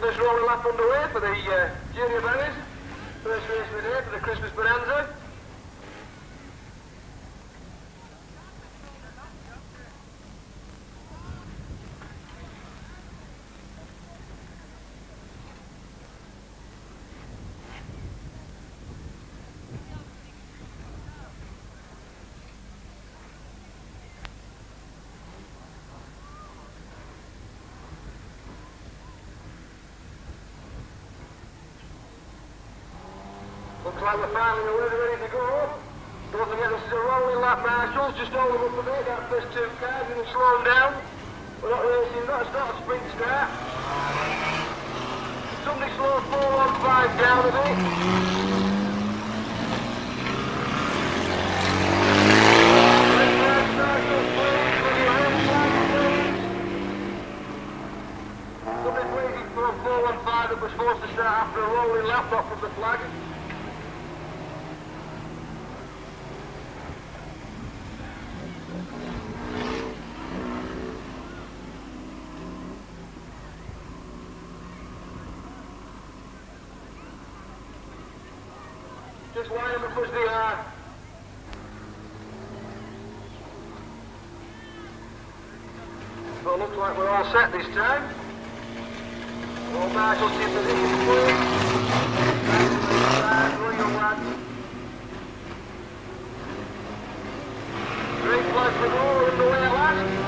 Christmas roller lap underway for the uh, Junior Berries. First race of the day for the Christmas Bonanza. Uh, marshals, just hold them up a bit, that first two cars, and slow them down. We're not racing, that's not a sprint start. Somebody slow 415 down a bit. for please, 415 that was forced to start after a rolling lap off of the flag. this wide him push the uh Well, looks like we're all set this time. All marshals in position. Three plus the goal in the way last.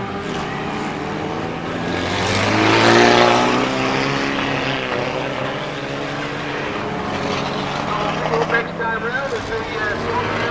time around as the uh,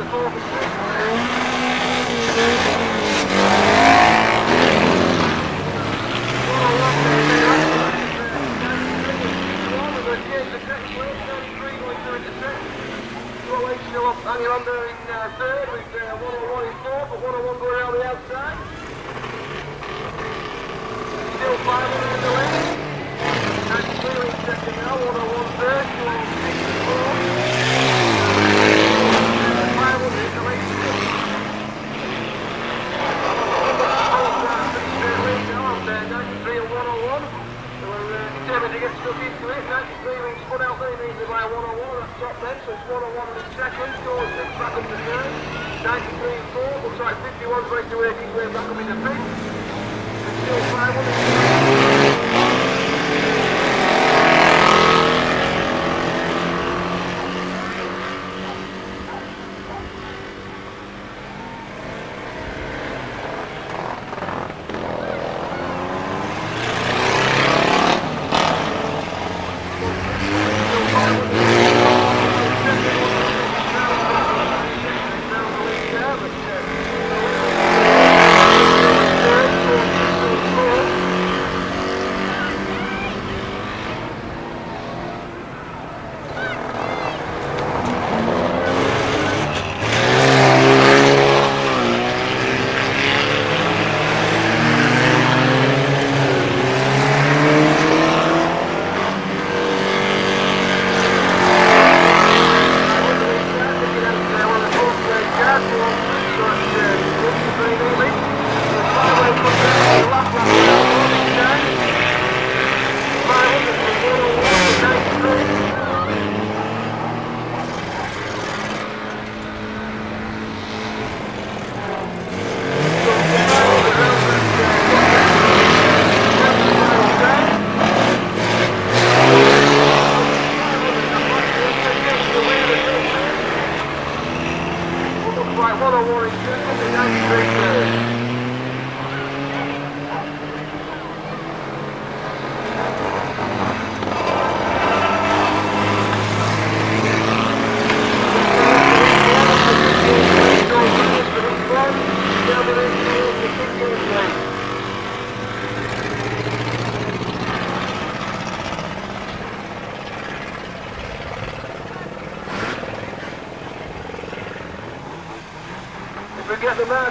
to 4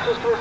passes to a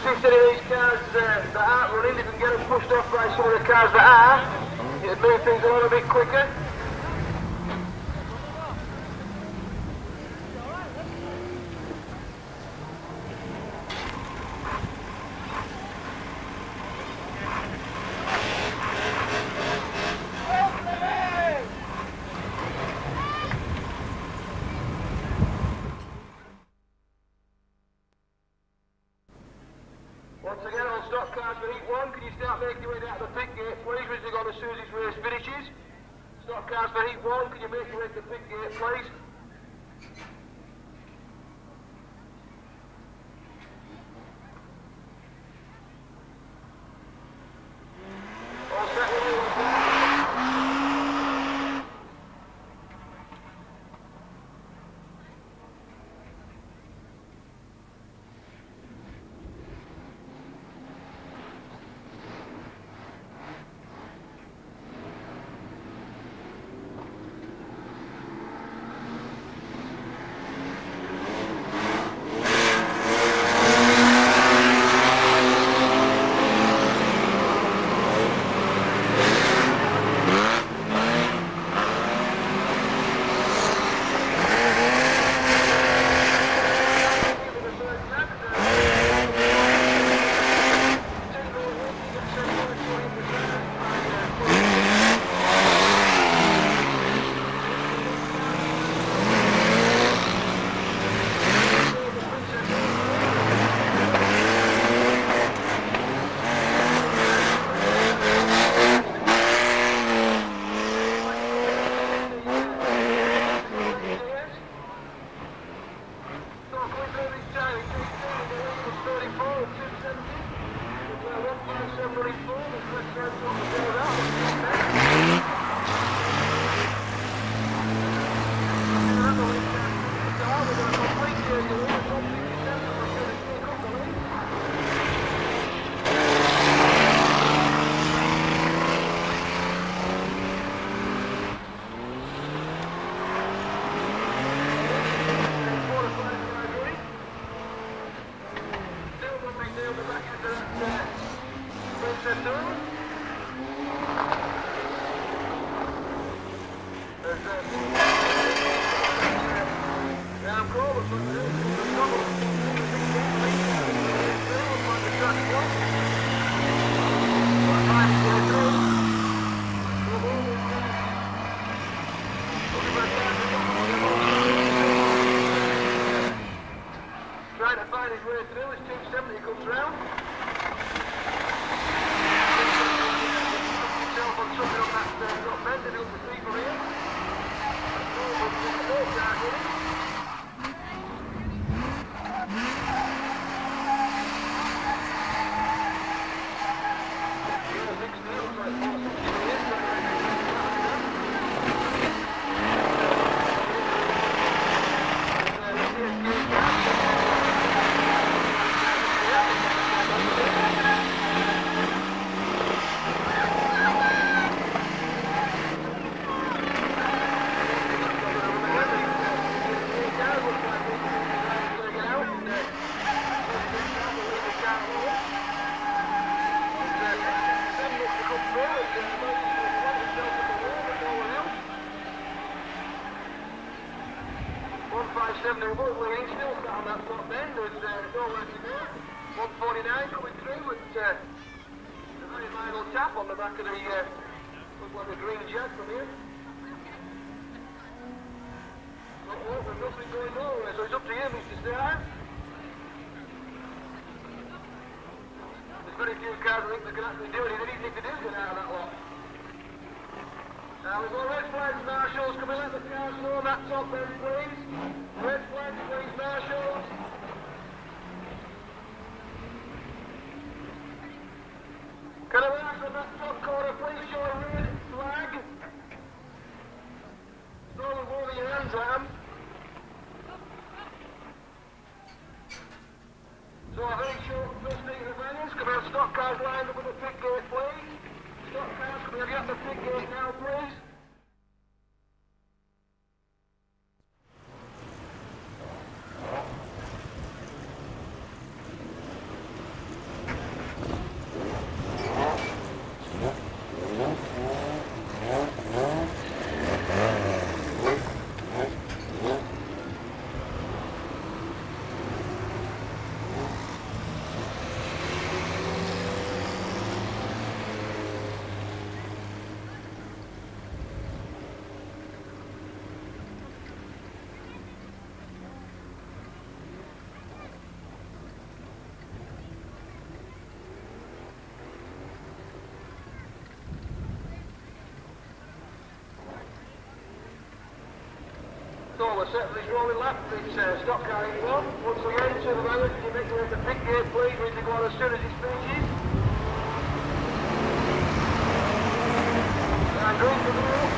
is where is, comes round. Himself on So we're set for this rolling lap. It's uh, stock car in one. Once again, to the balance, you make sure the big gate, please. We need to go on as soon as it finishes. And green for the wheel.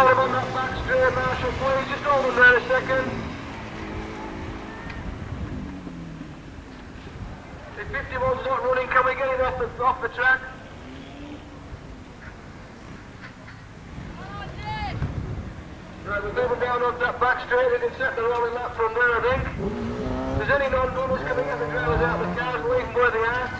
On Marshal, please. Just hold there a second. If 51's not running, can we get it off the, track? Right, we'll down that back straight. Set the rolling lap from there, I think. If there's any non-runners coming in, the drivers out of the cars, them where they are.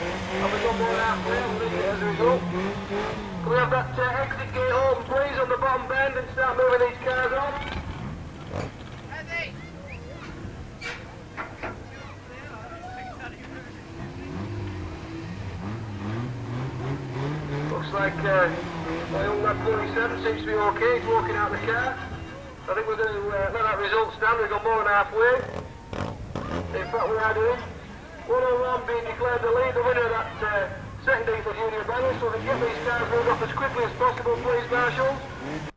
we have that uh, exit gate open, please, on the bottom bend and start moving these cars on. Looks like uh, my young lad 47 seems to be okay, he's walking out the car. I think we're going to uh, let that result stand, we've gone more than halfway. In what we are doing. 101 being declared the lead, the winner of that uh, second day for Junior Battle, so we can get these cars rolled up as quickly as possible, please, Marshals.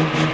Sales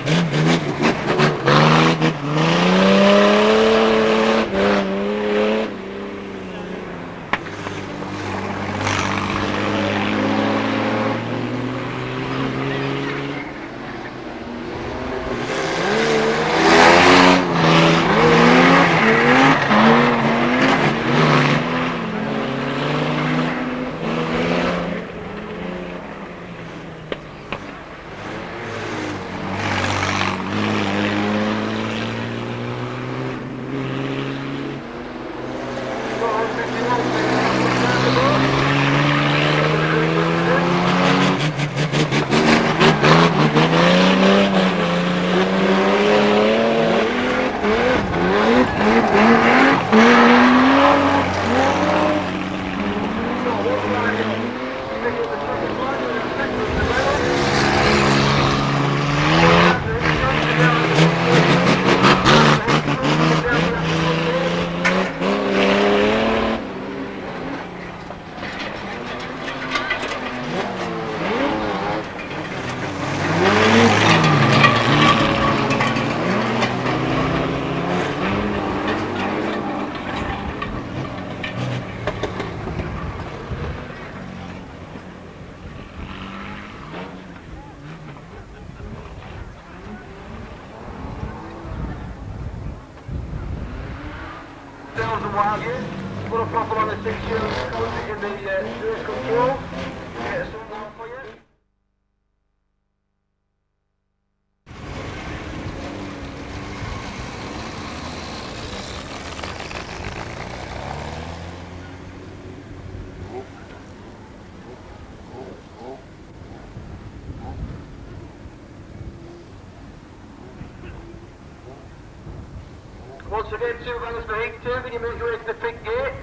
Once again, super for heat two. Can you make your way to the pit gate?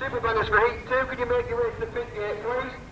Super bangers for heat two. Can you make your way to the pit gate, please?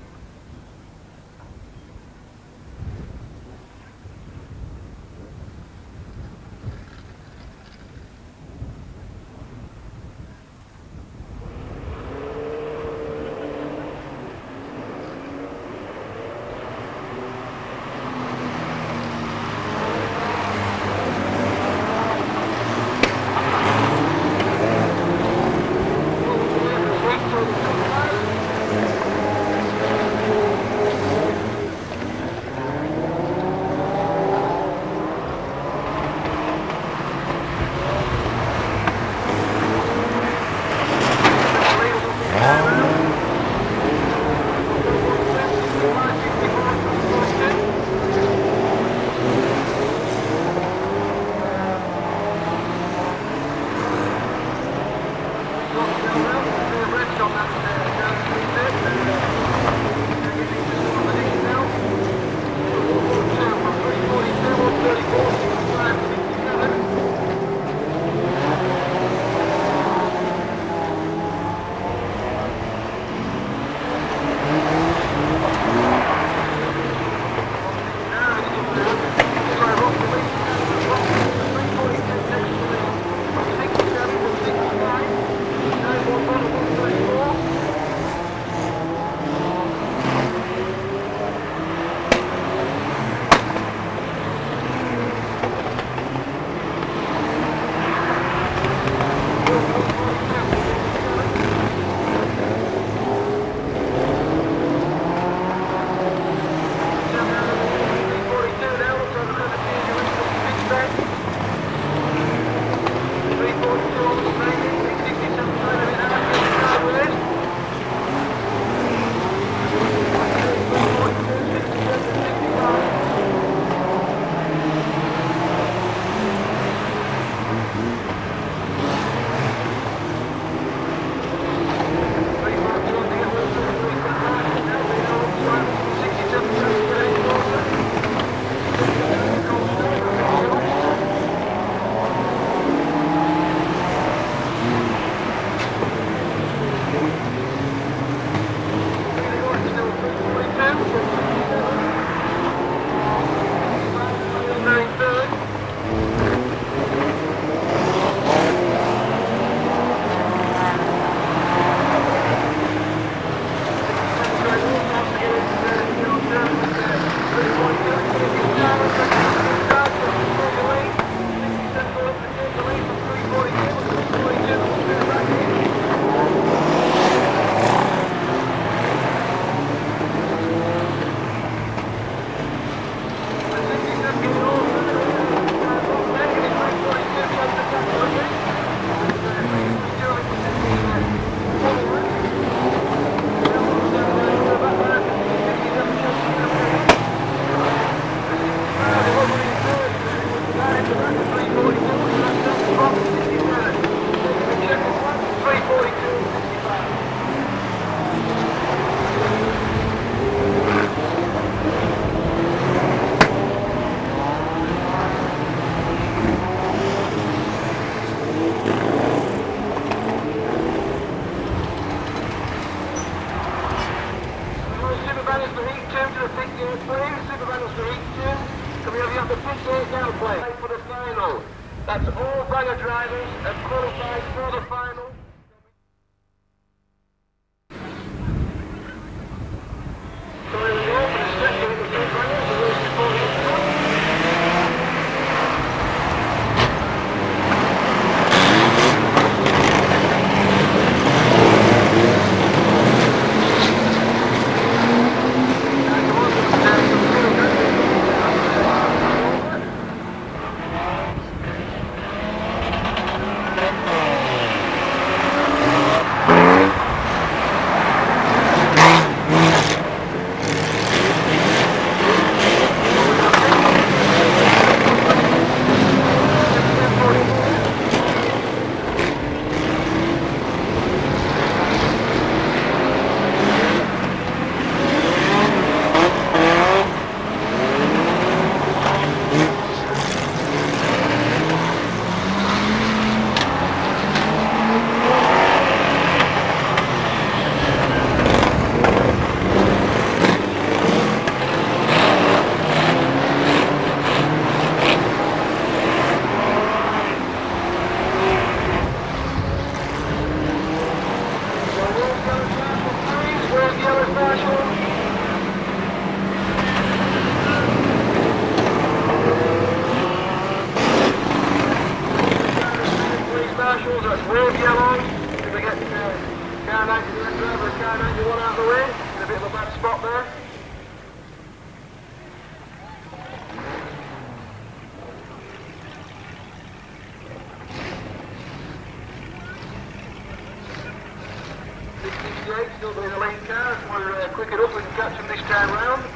Still those lane cars were uh, quick enough and catch them this time round.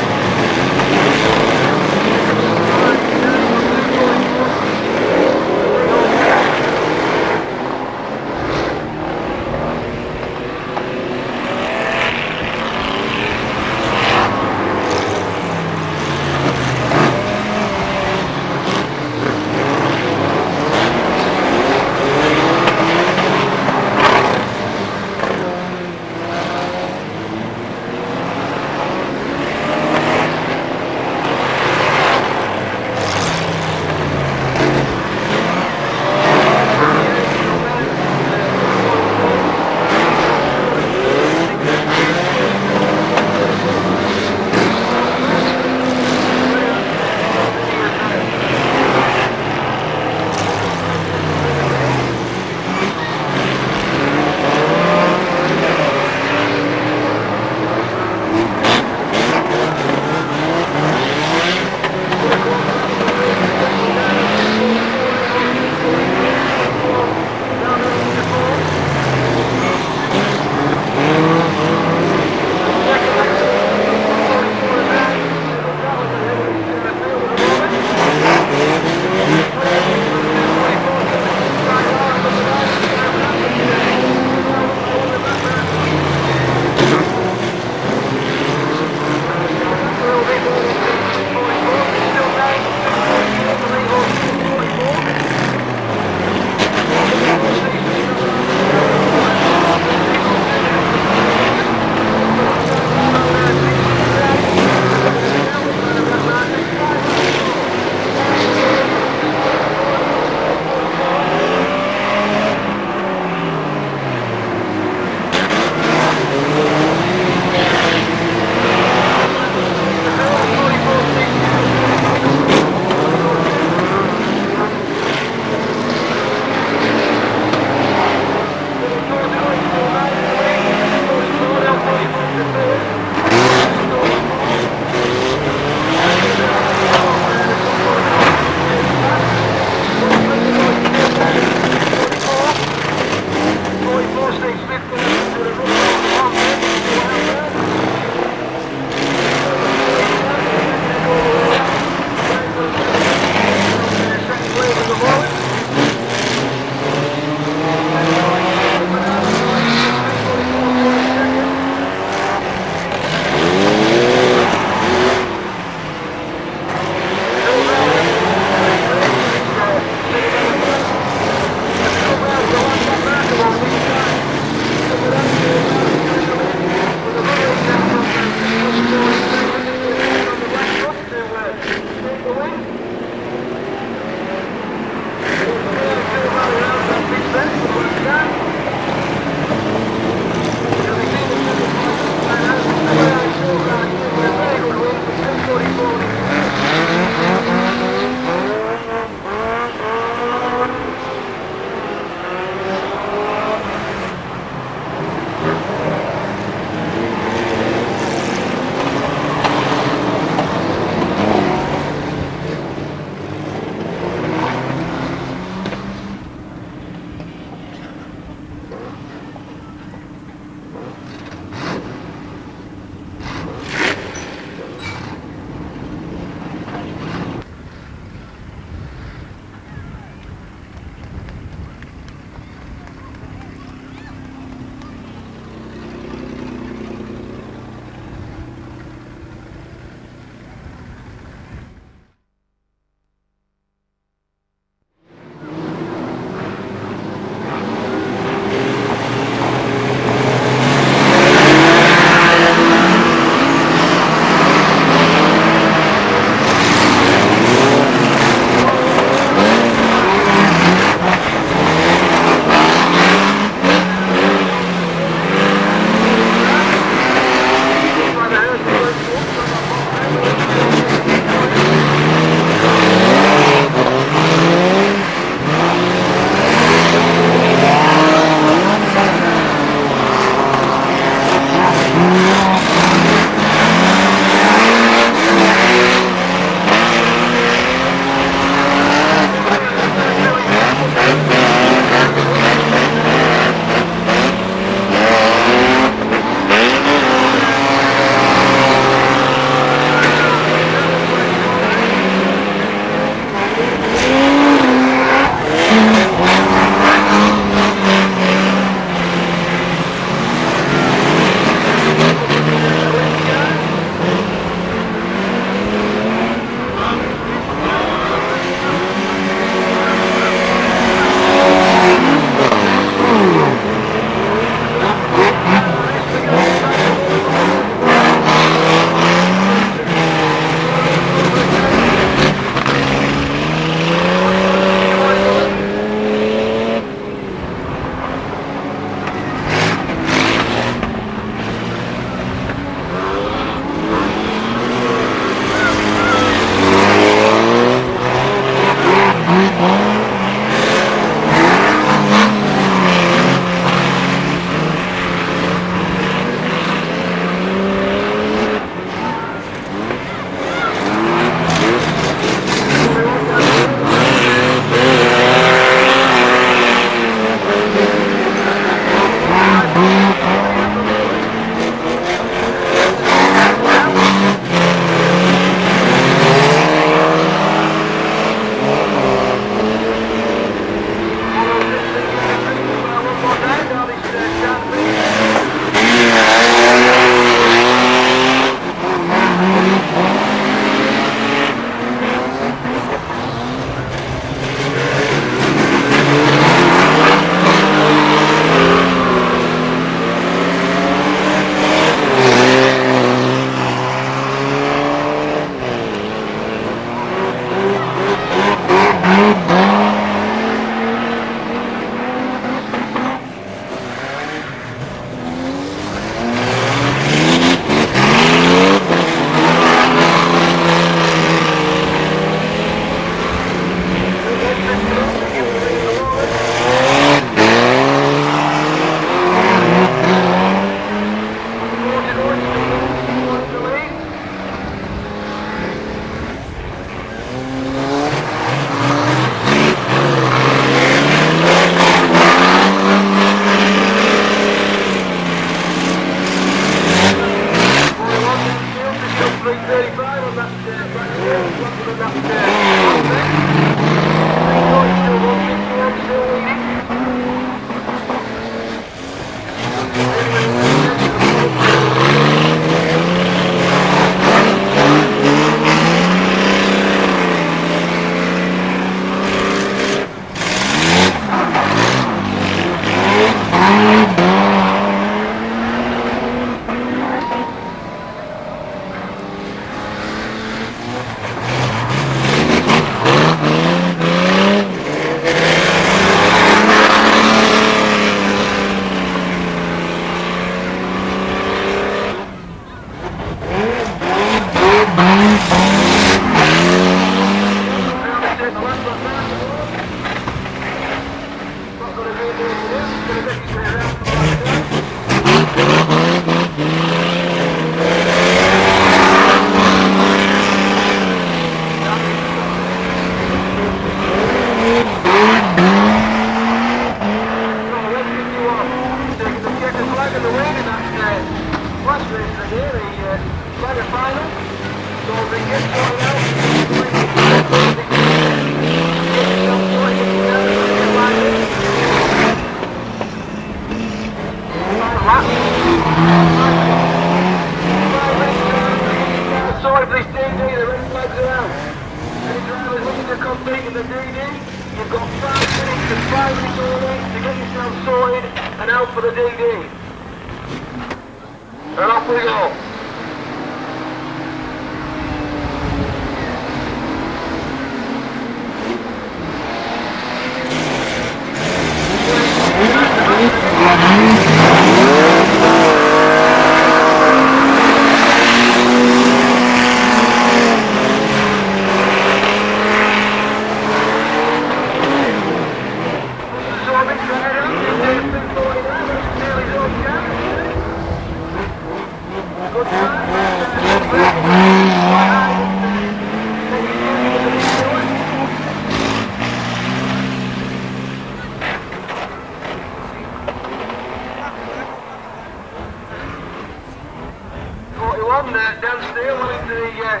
Downstairs, well into the uh,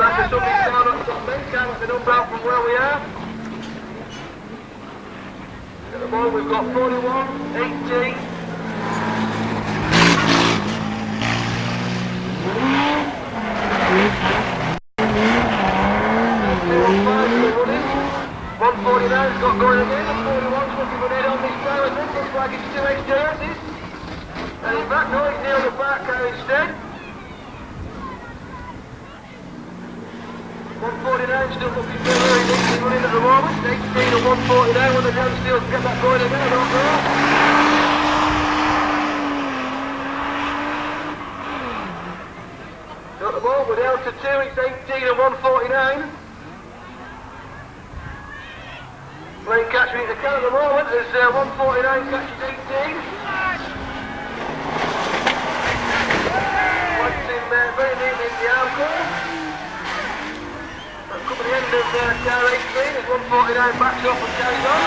at the number out from where we are. the we've got 41, 18, One forty nine's got going again, and 41's looking for an head on this power looks like it's two HJS's. And in fact, no, he's nailed the back instead. 149 still looking for nicely running at the moment. 18 and 149 when the get that going again, don't know. At the two, it's 18 and 149. Playing catch me at the can at the moment as uh, 149 catches 18. Points in uh, very neatly in the arm corner. That's come to the end of uh, car 18 as 149 backs up and carries on.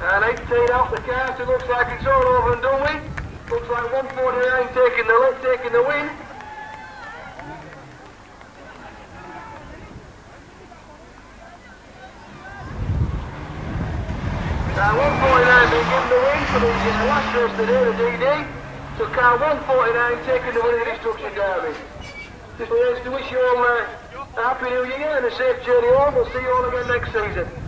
And 18 out the car, it looks like it's all over and done with. Looks like 149 taking the lead, taking the win. Car 149 being given the win for the uh, last race today, the DD. So car 149 taking the win of the Destruction Derby. Just to wish you all uh, a happy new year and a safe journey home. We'll see you all again next season.